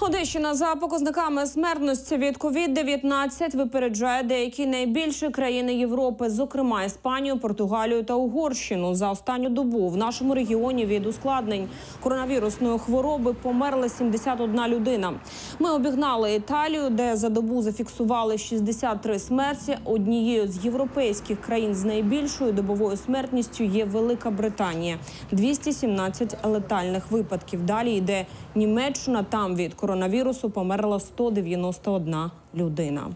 Одещина за показниками смертності від COVID-19 випереджає деякі найбільші країни Європи, зокрема Іспанію, Португалію та Угорщину. За останню добу в нашому регіоні від ускладнень коронавірусної хвороби померла 71 людина. Ми обігнали Італію, де за добу зафіксували 63 смерті. Однією з європейських країн з найбільшою добовою смертністю є Велика Британія. 217 летальних випадків. Далі йде Німеччина. Там від коронавірусу померла 191 людина.